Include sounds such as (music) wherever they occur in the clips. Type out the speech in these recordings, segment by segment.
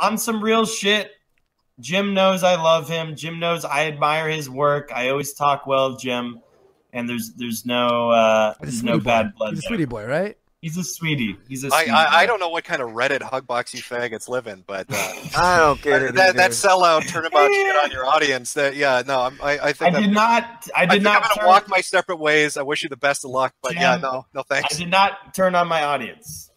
on some real shit. Jim knows I love him. Jim knows I admire his work. I always talk well of Jim, and there's there's no uh, He's a there's no sweetie boy. bad blood. He's a sweetie boy, right? He's a sweetie. He's a I, sweetie I, I boy. don't know what kind of Reddit hugbox you faggots live in, but uh, (laughs) I don't get it. that, that sellout turnabout shit on your audience. That yeah, no, I'm, I, I I think did I'm, not. I I did think I'm not. gonna turn, walk my separate ways. I wish you the best of luck, but yeah, Jim, no, no I thanks. did not turn on my audience.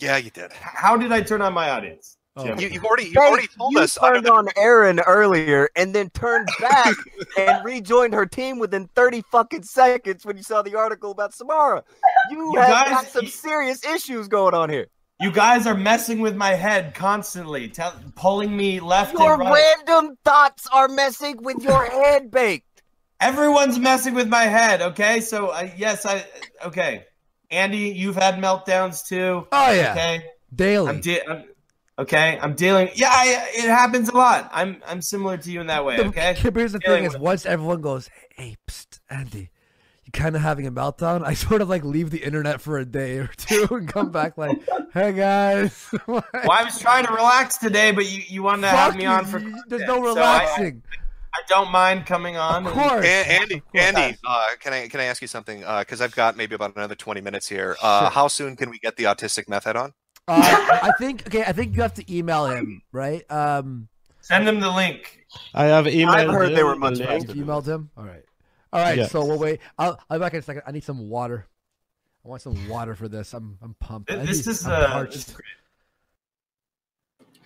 Yeah, you did. How did I turn on my audience? Oh. You, you've already you've already told you us. under turned on Erin earlier and then turned back (laughs) and rejoined her team within 30 fucking seconds when you saw the article about Samara. You, You have guys- got some serious issues going on here. You guys are messing with my head constantly, tell, pulling me left Your and right. random thoughts are messing with your (laughs) head, baked. Everyone's messing with my head. Okay, so uh, yes, I okay. Andy, you've had meltdowns too. Oh yeah, Okay, daily. I'm, de- I'm okay. I'm dealing. Yeah, I, it happens a lot. I'm I'm similar to you in that way. The- Okay. (laughs) Here's the thing: is once everyone goes, "Hey, psst, Andy, you kind of having a meltdown," I sort of like leave the internet for a day or two (laughs) and come back like, "Hey guys, (laughs) Well, I was trying to relax today, but you, you wanted to have me you, on for. you- There's content, no so I- relaxing. I, don't mind coming on. of course, A- Andy, Of course. Andy, uh, can I can I ask you something? Because I've got maybe about another twenty minutes here. Uh, Sure. How soon can we get the autistic method on? Uh, (laughs) I think okay. I think you have to email him, right? Um, Send them the link. I have emailed. I've heard they were much the faster. you emailed him. All right, all right. Yes. So we'll wait. I'll I'll be back in a second. I need some water. I want some water for this. I'm I'm pumped. This need- is I'm uh, this is.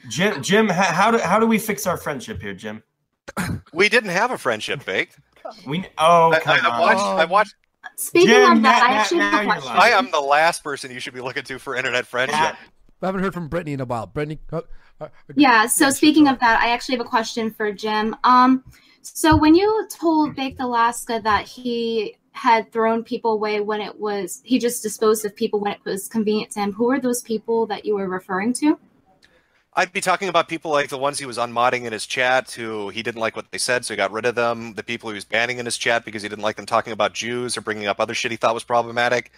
Jim. Jim, how, how do how do we fix our friendship here, Jim? (coughs) We didn't have a friendship baked. We oh I, come I, on. watched. I watched. Speaking Jim, of that, now- I actually now have a question. I am the last person you should be looking to for internet friendship. Yeah. I haven't heard from Brittany in a while. Brittany. Uh, uh, Yeah, so yeah, speaking of that, I actually have a question for Jim. Um, so when you told Baked Alaska that he had thrown people away when it was he just disposed of people when it was convenient to him, who are those people that you were referring to? I'd be talking about people like the ones he was unmodding in his chat who he didn't like what they said, so he got rid of them. The people he was banning in his chat because he didn't like them talking about Jews or bringing up other shit he thought was problematic.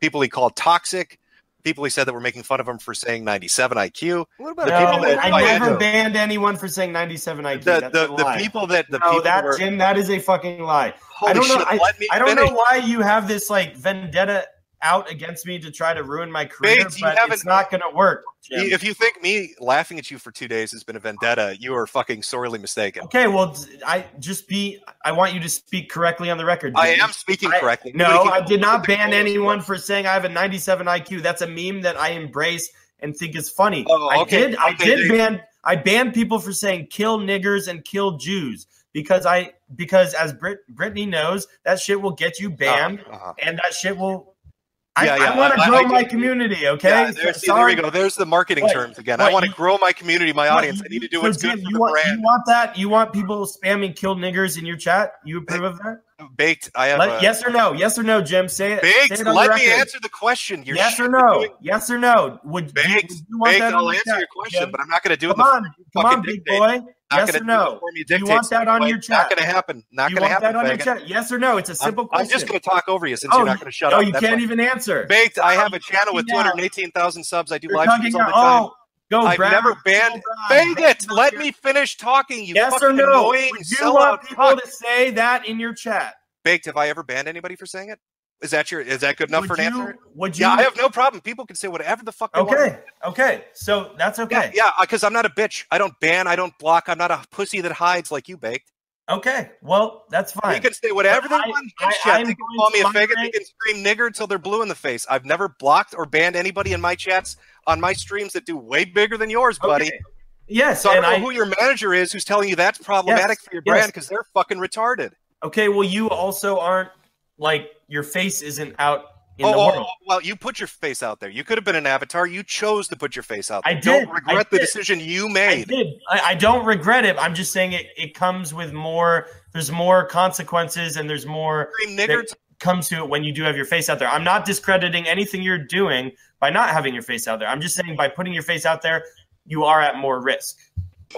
People he called toxic. People he said that were making fun of him for saying 97 IQ. What about The No, people that- I never banned anyone for saying 97 IQ. The, That's the, the people that the no, people that were Jim, that is a fucking lie. holy I don't know. shit, I, I don't finish. know why you have this like vendetta out against me to try to ruin my career, Bates, but it's not going to work. Jim. If you think me laughing at you for two days has been a vendetta, you are fucking sorely mistaken. Okay, well, I just be. I want you to speak correctly on the record. I am speaking I- correctly. No, I did not ban anyone for saying I have a 97 IQ. That's a meme that I embrace and think is funny. Oh, I okay, did. I did ban. I banned people for saying "kill niggers" and "kill Jews" because I because as Brit, Brittany knows that shit will get you banned, Uh-huh. and that shit will. I, Yeah, yeah, I want to I- I- grow I my community. Okay, Yeah, there, see, there Sorry. we go. There's the marketing terms again. I want to grow my community, my audience. I need to do so what's Jim, good for you the want, brand. You want that? You want people spamming "kill niggers" in your chat? You approve of that? Baked. I have. Let- a, yes or no? Yes or no, Jim? Say it. say Baked. it Let me answer the question. You're yes or no? doing- Yes or no? Would, do you- Baked. would you want Baked. that I'll answer chat, your question, Jim? but I'm not going to do it. Come in on, come on, big dictate. boy. Not Yes or no? me You want that on your Not going to happen. Not going to want that happen. on your chat? Yes or no? It's a simple I'm, question. I'm just going to talk over you since oh, you're not going to shut oh, up. you That's can't fine. even answer. Baked. I have a Oh, channel with 218,000 subs. I do You're live streams all the time. oh, go, I've Brad. never banned. Brad. Faggot. Let me finish talking. You Yes or no? annoying Would you want people to say that in your chat? Baked. Have I ever banned anybody for saying it? Is that your? Is that good enough would for an you, answer? Would you? Yeah, I have no problem. People can say whatever the fuck they want. Okay, okay. So that's okay. Yeah, because I'm not a bitch. I don't ban. I don't block. I'm not a pussy that hides like you, baked. Okay. Well, that's fine. They can say whatever they I- want. I- I'm they can call me a faggot. They can scream nigger until they're blue in the face. I've never blocked or banned anybody in my chats on my streams that do way bigger than yours, buddy. Okay. Yes, So I don't know I. who your manager is who's telling you that's problematic Yes, for your brand because they're fucking retarded. Okay. Well, you also aren't like your face isn't out in oh, the oh, world. oh, well, you put your face out there. You could have been an avatar. You chose to put your face out there. I Don't did. I regret the did. decision you I made. did. I, I don't regret it. I'm just saying it. It comes with more. There's more consequences, and there's more that comes to it when you do have your face out there. I'm not discrediting anything you're doing by not having your face out there. I'm just saying by putting your face out there, you are at more risk.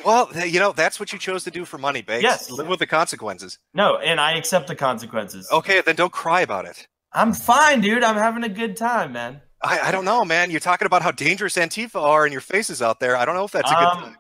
Well, you know that's what you chose to do for money, Bakes. Yes. Live with the consequences. No, and I accept the consequences. Okay, then don't cry about it. I'm fine, dude. I'm having a good time, man. I, I don't know, man. You're talking about how dangerous Antifa are and your faces out there. I don't know if that's a good Um, time.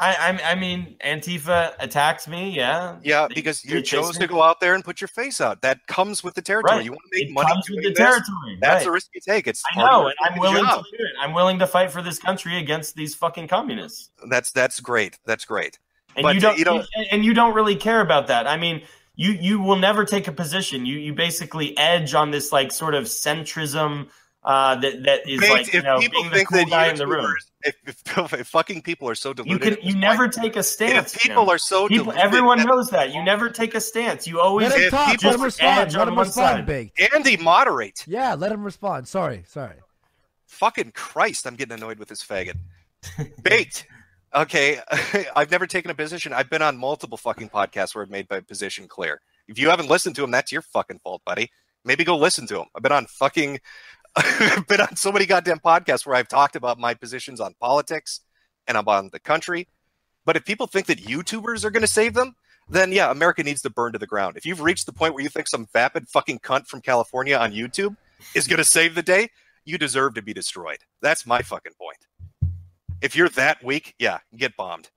I, I I mean, Antifa attacks me. Yeah. Yeah, They- because you chose me. to go out there and put your face out. That comes with the territory. Right. You want to make It money comes with the this? territory. That's right. the risk you take. It's I know, and I'm willing job. to do it. I'm willing to fight for this country against these fucking communists. That's that's great. That's great. And But, you don't you know- and you don't really care about that. I mean, you you will never take a position. You you basically edge on this like sort of centrism uh, that that is Baked, like you know being the cool that guy in the room. YouTubers- if, if, (laughs) if fucking people are so You deluded, can you never point, take a stance. if people Jim. are so people, deluded, everyone that- knows that you never take a stance. You always Let him talk. people Let him just respond. Let him one respond, side. Andy, moderate. Yeah, let him respond. Sorry, sorry. Fucking Christ, I'm getting annoyed with this faggot. (laughs) Baked. Okay, (laughs) I've never taken a position. I've been on multiple fucking podcasts where I've made my position clear. If you haven't listened to them, that's your fucking fault, buddy. Maybe go listen to them. I've been on fucking, (laughs) I've been on so many goddamn podcasts where I've talked about my positions on politics and I'm on the country. But if people think that YouTubers are going to save them, then yeah, America needs to burn to the ground. If you've reached the point where you think some vapid fucking cunt from California on YouTube is going to save the day, you deserve to be destroyed. That's my fucking point. If you're that weak, yeah, get bombed.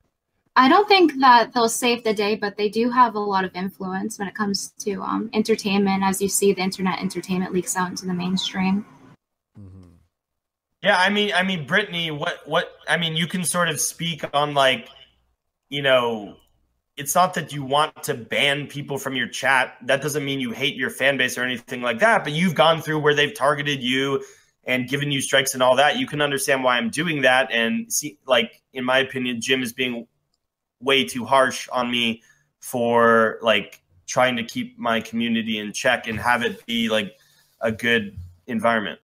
I don't think that they'll save the day, but they do have a lot of influence when it comes to um, entertainment. As you see, the internet entertainment leaks out into the mainstream. Mhm. Yeah, I mean, I mean, Brittany, what, what? I mean, you can sort of speak on like, you know, it's not that you want to ban people from your chat. That doesn't mean you hate your fan base or anything like that. But you've gone through where they've targeted you and given you strikes and all that. You can understand why I'm doing that. And see, like, in my opinion, Jim is being way too harsh on me for like trying to keep my community in check and have it be like a good environment.